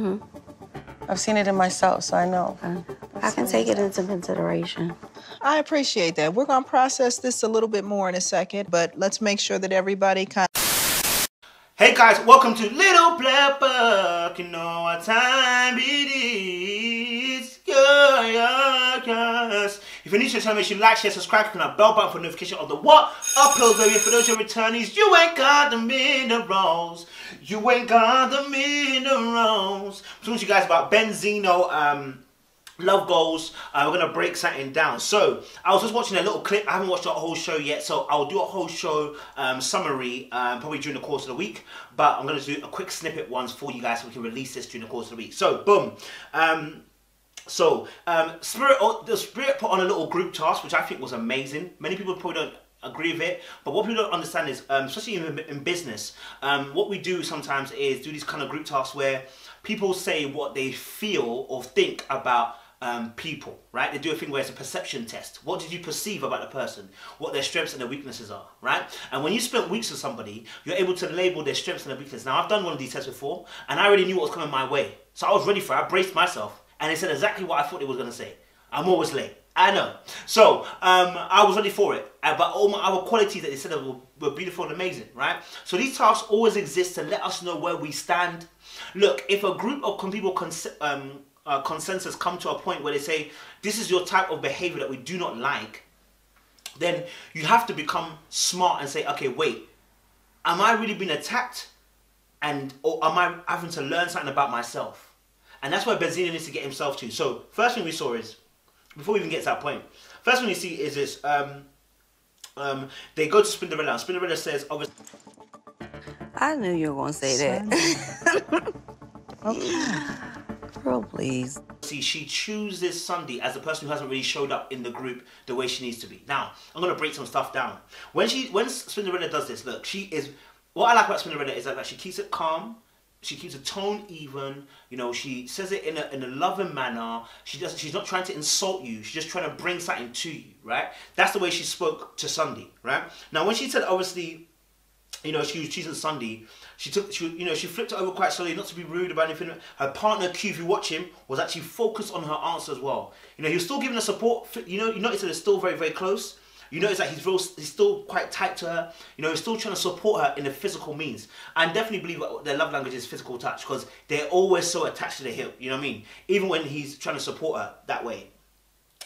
Mm-hmm. I've seen it in myself, so I know. I can take it into consideration. I appreciate that. We're going to process this a little bit more in a second, but let's make sure that everybody kind of... Hey guys, welcome to Little Black Book. You know what time it is. Yeah, yeah, yes. If you're new to the channel, make sure you like, share, subscribe, click on that bell button for notification of the what upload video. For those who are returnees, you ain't got the minerals. You ain't got the minerals. I'm talking to you guys about Benzino. Um, Love goals. Uh, we're gonna break something down. So I was just watching a little clip. I haven't watched the whole show yet, so I'll do a whole show um, summary um, probably during the course of the week. But I'm gonna do a quick snippet ones for you guys so we can release this during the course of the week. So boom. Um, so um, Spirit, the Spirit put on a little group task, which I think was amazing. Many people probably don't agree with it. But what people don't understand is, um, especially in, in business, um, what we do sometimes is do these kind of group tasks where people say what they feel or think about um, people, right? They do a thing where it's a perception test. What did you perceive about the person? What their strengths and their weaknesses are, right? And when you spend weeks with somebody, you're able to label their strengths and their weaknesses. Now, I've done one of these tests before, and I already knew what was coming my way. So I was ready for it. I braced myself, and it said exactly what I thought it was going to say. I'm always late. I know. So um, I was ready for it. Uh, but all my other qualities that they said were, were beautiful and amazing, right? So these tasks always exist to let us know where we stand. Look, if a group of people um, uh, consensus come to a point where they say this is your type of behavior that we do not like, then you have to become smart and say, okay, wait, am I really being attacked? And or am I having to learn something about myself? And that's where Benzino needs to get himself to. So first thing we saw is, before we even get to that point, first thing we see is this. Um, um, they go to Spinderella. And Spinderella says, obviously. I knew you were going to say that. Okay. Girl, please. See, she chooses Sundy as the person who hasn't really showed up in the group the way she needs to be. Now, I'm gonna break some stuff down. When she, when Spinderella does this, look, she is. What I like about Spinderella is that, that she keeps it calm. She keeps the tone even. You know, she says it in a in a loving manner. She doesn't. She's not trying to insult you. She's just trying to bring something to you, right? That's the way she spoke to Sundy, right? Now, when she said obviously you know, she was choosing Sundy. She took, she, you know, she flipped it over quite slowly, not to be rude about anything. Her partner Q, if you watch him, was actually focused on her answer as well. You know, he was still giving her support. You know, you notice that they're still very, very close. You notice that he's real, he's still quite tight to her. You know, he's still trying to support her in the physical means. I definitely believe that their love language is physical touch because they're always so attached to the hip. You know what I mean? Even when he's trying to support her that way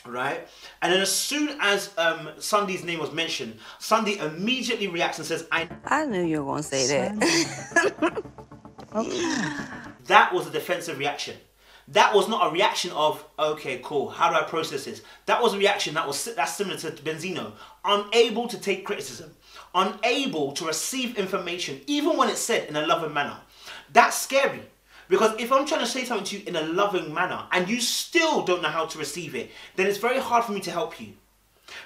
right? And then as soon as um, Sundy's name was mentioned, Sundy immediately reacts and says, I, I knew you were going to say that. that was a defensive reaction. That was not a reaction of, okay, cool, how do I process this? That was a reaction that was that's similar to Benzino, unable to take criticism, unable to receive information, even when it's said in a loving manner. That's scary. Because if I'm trying to say something to you in a loving manner and you still don't know how to receive it, then it's very hard for me to help you.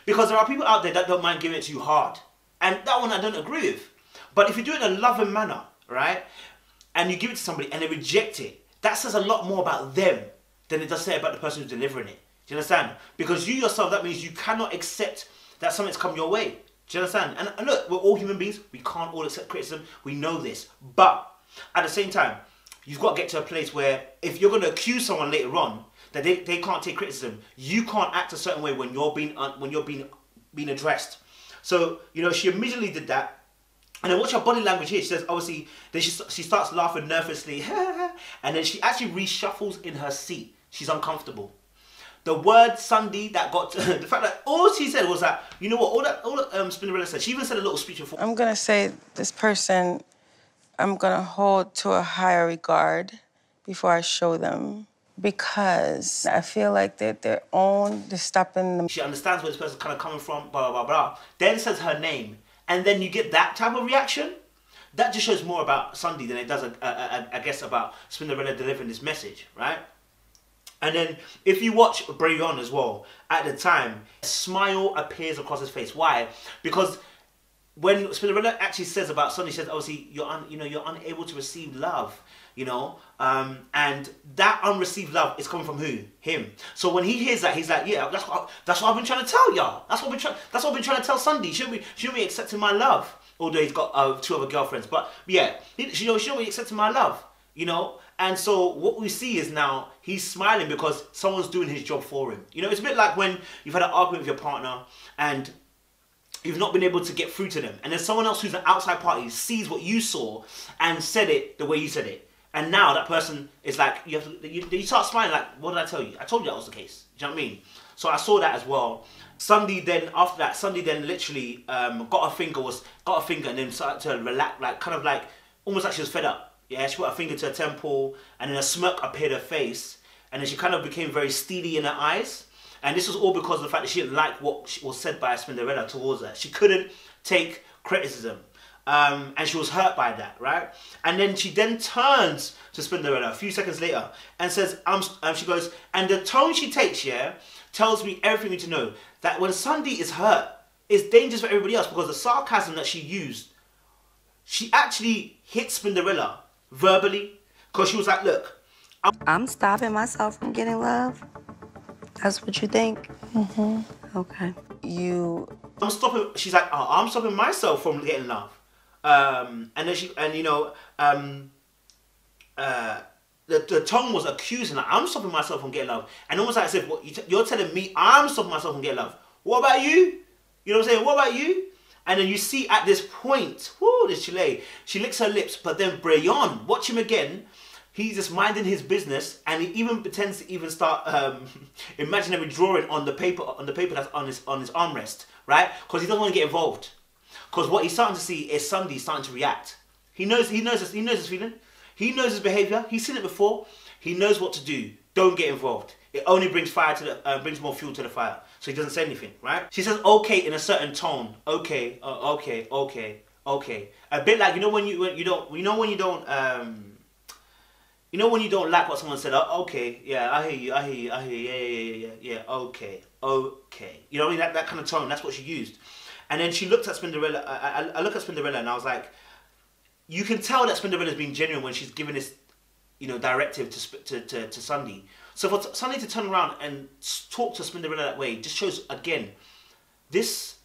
Because there are people out there that don't mind giving it to you hard. And that one I don't agree with. But if you do it in a loving manner, right, and you give it to somebody and they reject it, that says a lot more about them than it does say about the person who's delivering it. Do you understand? Because you yourself, that means you cannot accept that something's come your way. Do you understand? And, and look, we're all human beings. We can't all accept criticism. We know this. But at the same time, you've got to get to a place where if you're going to accuse someone later on that they, they can't take criticism, you can't act a certain way when you're being uh, when you're being being addressed. So you know she immediately did that. And then watch her body language here. She says, obviously, then she, she starts laughing nervously. and then she actually reshuffles in her seat. She's uncomfortable. The word Sundy that got, to, the fact that all she said was that, you know what, all that, all that um, Spinderella said, she even said a little speech before. I'm gonna say this person I'm gonna hold to a higher regard before I show them because I feel like they're their own, they're stopping them. She understands where this person's kind of coming from, blah, blah, blah, blah. Then says her name, and then you get that type of reaction. That just shows more about Sundy than it does, uh, uh, uh, I guess, about Spinderella delivering this message, right? And then if you watch Brave On as well, at the time, a smile appears across his face. Why? Because when Spinderella actually says about Sundy, says obviously you're un, you know you're unable to receive love, you know, um, and that unreceived love is coming from who? Him. So when he hears that, he's like, yeah, that's what that's what I've been trying to tell y'all. That's what we trying. That's what I've been trying to tell Sundy. Should we should be accepting my love? Although he's got uh, two other girlfriends, but yeah, you know, should be accepting my love, you know. And so what we see is now he's smiling because someone's doing his job for him. You know, it's a bit like when you've had an argument with your partner and you've not been able to get through to them. And then someone else who's an outside party sees what you saw and said it the way you said it. And now that person is like, you, have to, you, you start smiling like, what did I tell you? I told you that was the case. Do you know what I mean? So I saw that as well. Sundy then, after that, Sundy then literally um, got a finger, was got a finger and then started to relax, like kind of like, almost like she was fed up yeah, she put her finger to her temple, and then a smirk appeared her face, and then she kind of became very steely in her eyes. And this was all because of the fact that she didn't like what was said by Spinderella towards her. She couldn't take criticism. Um, and she was hurt by that, right? And then she then turns to Spinderella a few seconds later and says, um, um, she goes, and the tone she takes, yeah, tells me everything you need to know. That when Sundy is hurt, it's dangerous for everybody else because the sarcasm that she used, she actually hit Spinderella verbally because she was like, look, I'm, I'm stopping myself from getting love. That's what you think? Mm-hmm. Okay. You. I'm stopping. She's like, oh, I'm stopping myself from getting love. Um, and then she, and you know, um, uh, the, the tongue was accusing her. I'm stopping myself from getting love. And almost like I said, what, you are telling me I'm stopping myself from getting love. What about you? You know what I'm saying? What about you? And then you see at this point, whoo, this Chile, she licks her lips, but then Brayon, watch him again. He's just minding his business, and he even pretends to even start um, imaginary drawing on the paper on the paper that's on his on his armrest, right? Because he doesn't want to get involved. Because what he's starting to see is Sundy starting to react. He knows he knows he knows his feeling. He knows his behavior. He's seen it before. He knows what to do. Don't get involved. It only brings fire to the uh, brings more fuel to the fire. So he doesn't say anything, right? She says okay in a certain tone. Okay, uh, okay, okay, okay. A bit like you know when you when you don't you know when you don't um you know when you don't like what someone said. Oh, okay, yeah, I hear you, I hear you, I hear you. Yeah, yeah, yeah, yeah, yeah. Okay, okay. You know what I mean? That that kind of tone. That's what she used. And then she looked at Spinderella. I, I, I look at Spinderella and I was like, you can tell that Spinderella's being genuine when she's giving this, you know, directive to to to, to Sundy. So for Sundy to turn around and talk to Spinderella that way just shows again this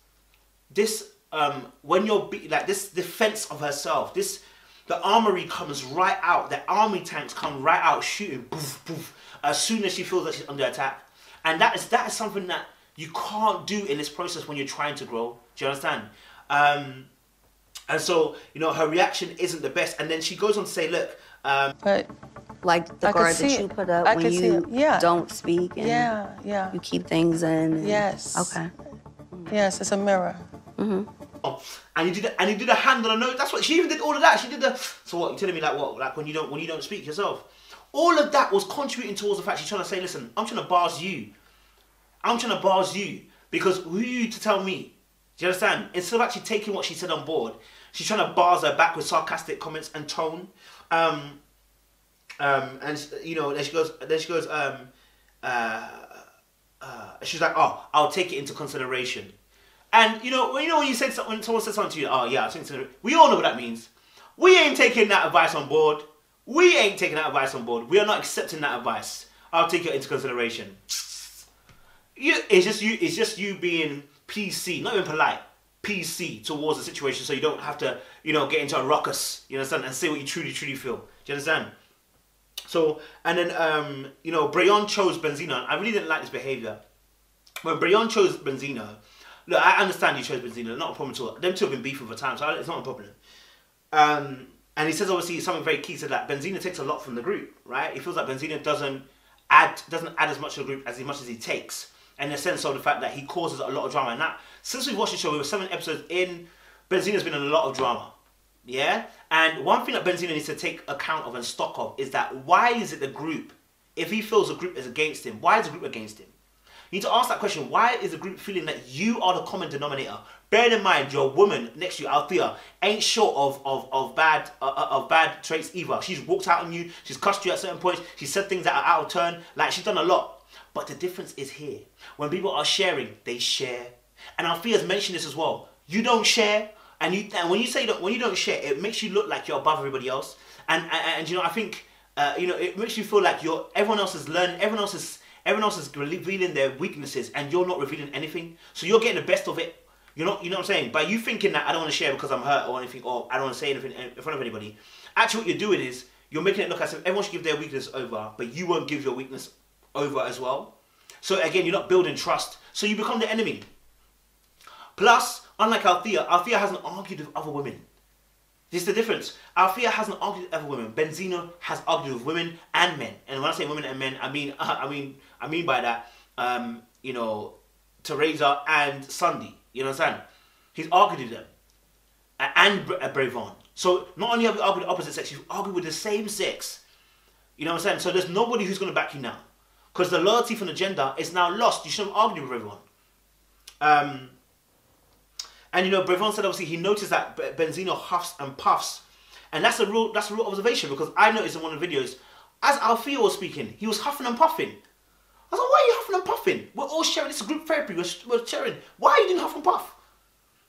this um when you're like this defense of herself. This the armory comes right out. The army tanks come right out shooting poof poof as soon as she feels that she's under attack. And that is that is something that you can't do in this process when you're trying to grow. Do you understand? Um, and so you know her reaction isn't the best. And then she goes on to say, "Look, um, but like the I guard that you put up I when you. Yeah. don't speak and yeah, yeah, you keep things in. and- Yes. Okay. yes. It's a mirror. and you did a, and you did a hand on a note. That's what she even did. All of that. She did the. So what? You telling me like what? Like when you don't when you don't speak yourself. All of that was contributing towards the fact she's trying to say, listen, I'm trying to bars you. I'm trying to bars you because who are you to tell me? Do you understand? Instead of actually taking what she said on board, she's trying to bars her back with sarcastic comments and tone. Um, um, and you know, then she goes, then she goes, um, uh, uh, she's like, oh, I'll take it into consideration. And you know, you know when you said when someone says something to you, oh yeah, I think. We all know what that means. We ain't taking that advice on board. We ain't taking that advice on board. We are not accepting that advice. I'll take it into consideration. You, it's just you. It's just you being PC, not even polite. PC towards the situation, so you don't have to, you know, get into a ruckus. You understand, and say what you truly, truly feel. Do you understand? So, and then, um, you know, Brayon chose Benzino. I really didn't like this behavior. When Brayon chose Benzino, look, I understand you chose Benzino, not a problem at all. Them two have been beefing for time, so it's not a problem. Um, and he says obviously something very key to that. Benzino takes a lot from the group, right? He feels like Benzino doesn't add doesn't add as much to the group as much as he takes. And the sense of the fact that he causes a lot of drama. And that since we've watched the show, we were seven episodes in, Benzino's been in a lot of drama. Yeah? And one thing that Benzino needs to take account of and stock of is that why is it the group, if he feels the group is against him, why is the group against him? You need to ask that question. Why is the group feeling that you are the common denominator? Bearing in mind, your woman next to you, Althea, ain't short of of, of bad uh, uh, of bad traits either. She's walked out on you. She's cussed you at certain points. She said things that are out of turn. Like she's done a lot. But the difference is here. When people are sharing, they share. And Althea's mentioned this as well. You don't share, and you and when you say that when you don't share, it makes you look like you're above everybody else. And and, and you know, I think uh, you know it makes you feel like you're everyone else is learning. Everyone else is everyone else is revealing their weaknesses, and you're not revealing anything. So you're getting the best of it. You're not, you know what I'm saying? By you thinking that I don't want to share because I'm hurt or anything, or I don't want to say anything in front of anybody. Actually, what you're doing is you're making it look as if everyone should give their weakness over, but you won't give your weakness over as well. So again, you're not building trust. So you become the enemy. Plus, unlike Althea, Althea hasn't argued with other women. This is the difference. Althea hasn't argued with other women. Benzino has argued with women and men. And when I say women and men, I mean, I mean, I mean by that, um, you know, Teresa and Sundy. You know what I'm saying? He's argued with them. And Bra- uh, Bravon. So not only have you argued opposite sex, you've argued with the same sex. You know what I'm saying? So there's nobody who's going to back you now. Because the loyalty from the gender is now lost. You shouldn't argue with everyone. Um, and you know, Brevon said obviously he noticed that Benzino huffs and puffs, and that's a real that's a real observation because I noticed in one of the videos, as Althea was speaking, he was huffing and puffing. I was like, why are you huffing and puffing? We're all sharing this is group therapy. We're, we're sharing. Why are you doing huff and puff?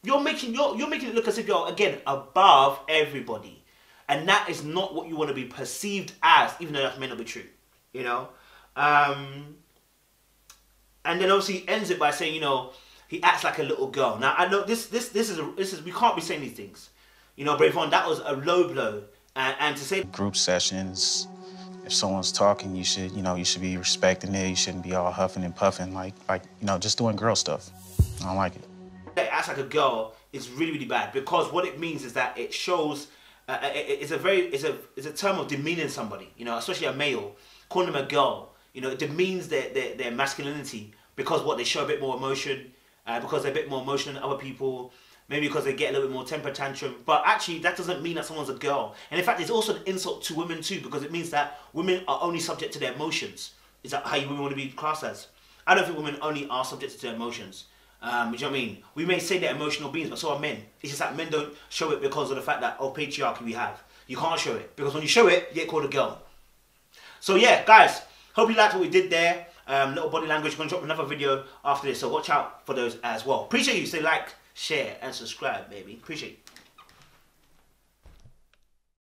You're making you're you're making it look as if you're again above everybody, and that is not what you want to be perceived as, even though that may not be true. You know. Um, and then obviously he ends it by saying, you know, he acts like a little girl. Now I know this this this is a, this is we can't be saying these things. You know, Bravon, that was a low blow. And, and to say group sessions. If someone's talking, you should, you know, you should be respecting it. You shouldn't be all huffing and puffing, like, like, you know, just doing girl stuff. I don't like it. that acts like a girl is really really bad because what it means is that it shows uh, it- it's a very it's a it's a term of demeaning somebody you know especially a male calling them a girl you know it demeans their their, their masculinity because what they show a bit more emotion uh, because they're a bit more emotional than other people maybe because they get a little bit more temper tantrum but actually that doesn't mean that someone's a girl and in fact it's also an insult to women too because it means that women are only subject to their emotions is that how you women want to be classed as I don't think women only are subject to their emotions um, you know what I mean? We may say they're emotional beings, but so are men. It's just that men don't show it because of the fact that, oh, patriarchy we have. You can't show it. Because when you show it, you get called a girl. So yeah, guys, hope you liked what we did there. Um, little body language. We're going to drop another video after this, so watch out for those as well. Appreciate you. Say like, share, and subscribe, baby. Appreciate you.